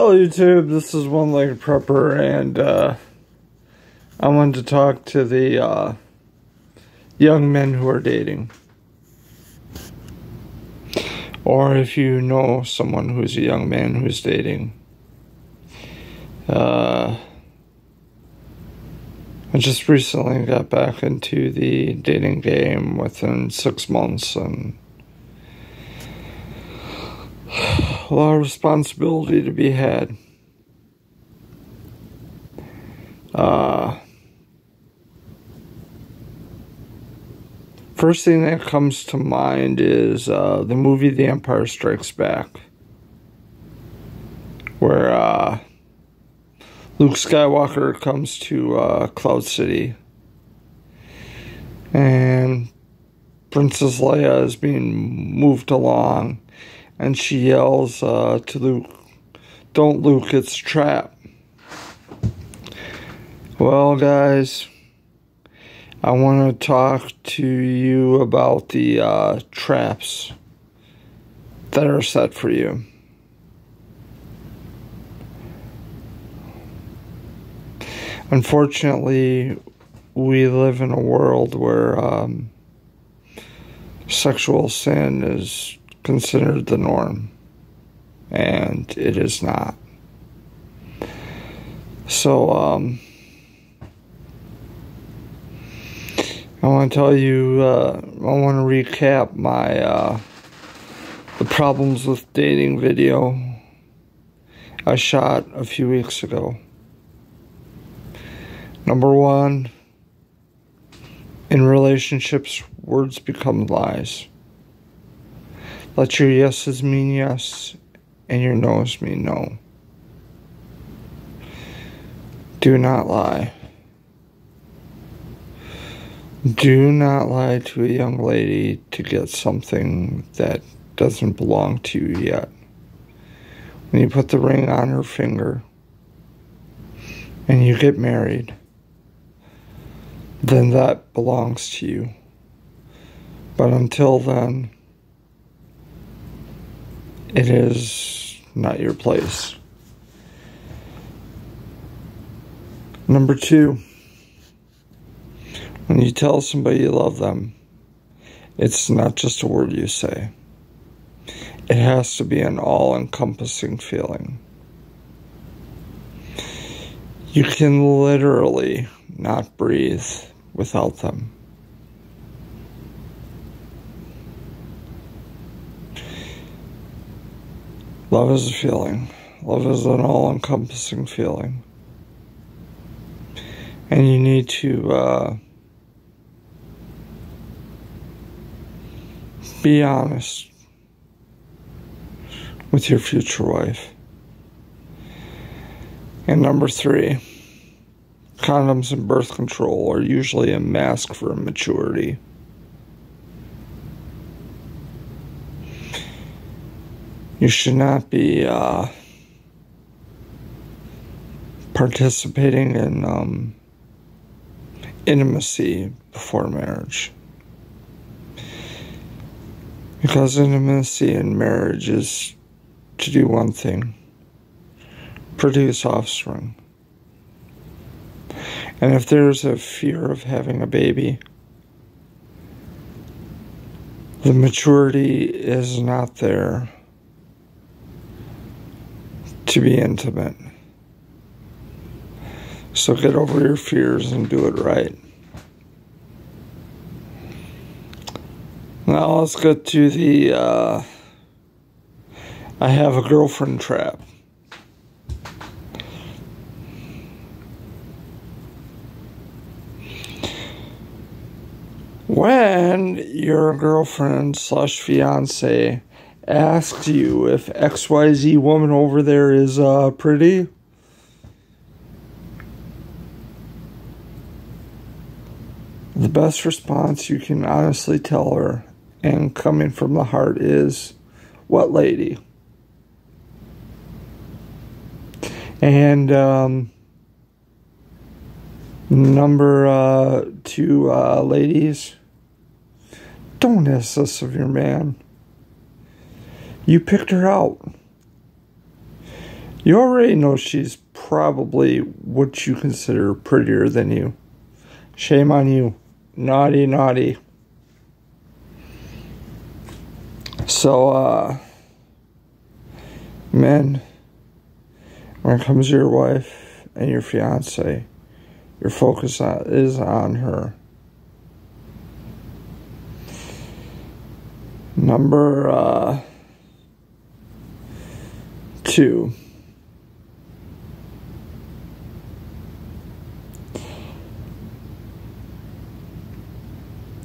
Hello YouTube, this is One Leg Prepper and uh, I wanted to talk to the uh, young men who are dating. Or if you know someone who's a young man who's dating. Uh, I just recently got back into the dating game within six months and a lot of responsibility to be had. Uh, first thing that comes to mind is uh, the movie The Empire Strikes Back, where uh, Luke Skywalker comes to uh, Cloud City and Princess Leia is being moved along and she yells uh, to Luke, Don't Luke, it's a trap. Well, guys, I want to talk to you about the uh, traps that are set for you. Unfortunately, we live in a world where um, sexual sin is considered the norm, and it is not. So, um, I want to tell you, uh, I want to recap my, uh, the problems with dating video I shot a few weeks ago. Number one, in relationships, words become lies. Let your yeses mean yes and your no's mean no. Do not lie. Do not lie to a young lady to get something that doesn't belong to you yet. When you put the ring on her finger and you get married, then that belongs to you. But until then, it is not your place. Number two, when you tell somebody you love them, it's not just a word you say. It has to be an all encompassing feeling. You can literally not breathe without them. Love is a feeling. Love is an all encompassing feeling. And you need to uh, be honest with your future wife. And number three, condoms and birth control are usually a mask for immaturity. You should not be uh, participating in um, intimacy before marriage. Because intimacy in marriage is to do one thing produce offspring. And if there's a fear of having a baby, the maturity is not there to be intimate. So get over your fears and do it right. Now let's get to the uh, I have a girlfriend trap. When your girlfriend slash fiance asks you if XYZ woman over there is uh, pretty, the best response you can honestly tell her and coming from the heart is, What lady? And um, number uh, two, uh, ladies, don't ask this of your man. You picked her out. You already know she's probably what you consider prettier than you. Shame on you. Naughty, naughty. So, uh, men, when it comes to your wife and your fiance, your focus is on her. Number uh, two.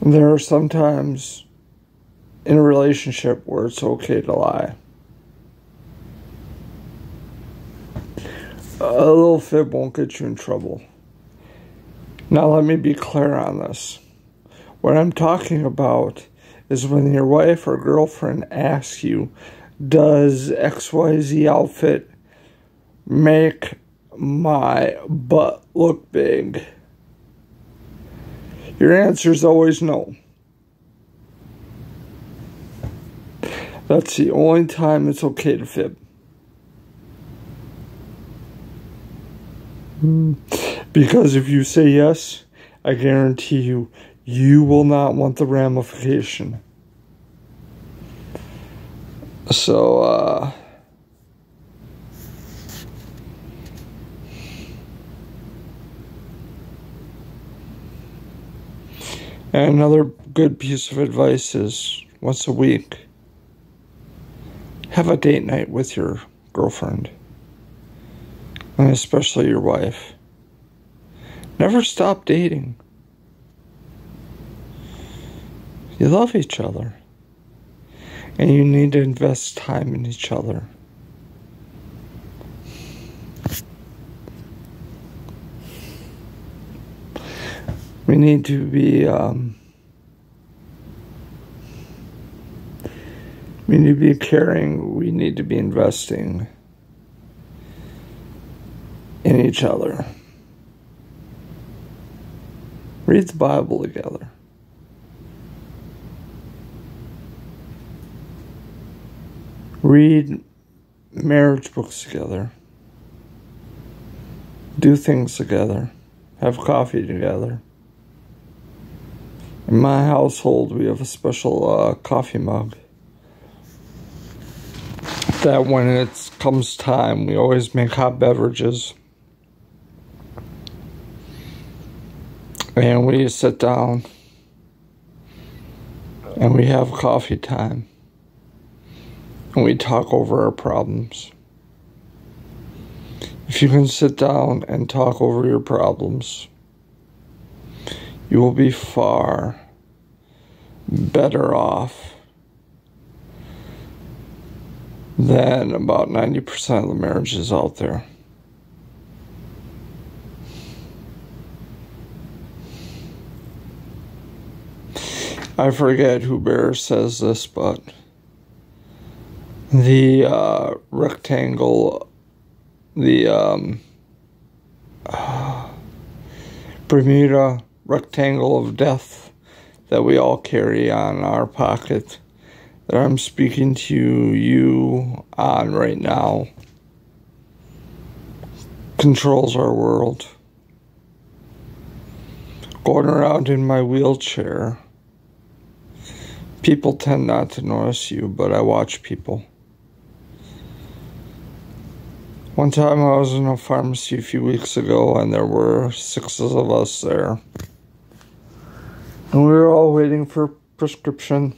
There are sometimes in a relationship where it's okay to lie. A little fib won't get you in trouble. Now, let me be clear on this. What I'm talking about is when your wife or girlfriend asks you, Does XYZ outfit make my butt look big? Your answer is always no. That's the only time it's okay to fib. Because if you say yes, I guarantee you, you will not want the ramification. So, uh, another good piece of advice is once a week, have a date night with your girlfriend, and especially your wife. Never stop dating. You love each other, and you need to invest time in each other. We need to be um, we need to be caring. We need to be investing in each other. Read the Bible together. Read marriage books together. Do things together. Have coffee together. In my household, we have a special uh, coffee mug. That when it comes time, we always make hot beverages. And we sit down and we have coffee time. And we talk over our problems. If you can sit down and talk over your problems, you will be far better off than about 90% of the marriages out there. I forget who Bear says this, but the uh, rectangle, the um, uh, Bermuda rectangle of death that we all carry on our pocket that I'm speaking to you on right now controls our world. Going around in my wheelchair, people tend not to notice you, but I watch people. One time I was in a pharmacy a few weeks ago and there were six of us there. And we were all waiting for prescription.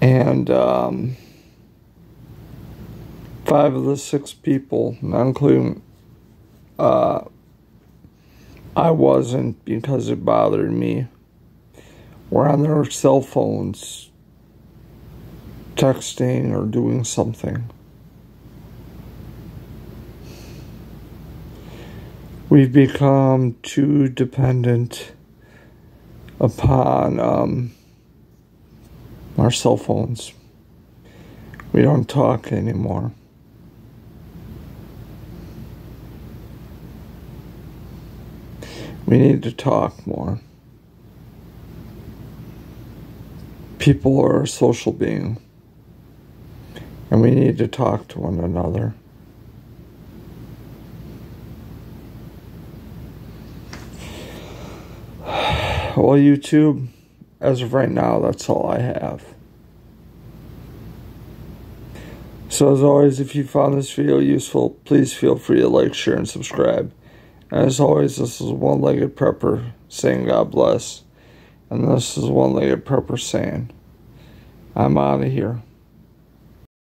And um, five of the six people, not including uh, I wasn't because it bothered me, were on their cell phones texting or doing something. We've become too dependent upon um, our cell phones. We don't talk anymore. We need to talk more. People are a social being. And we need to talk to one another. Well, YouTube, as of right now, that's all I have. So, as always, if you found this video useful, please feel free to like, share, and subscribe. And as always, this is One Legged Prepper saying God bless. And this is One Legged Prepper saying, I'm out of here.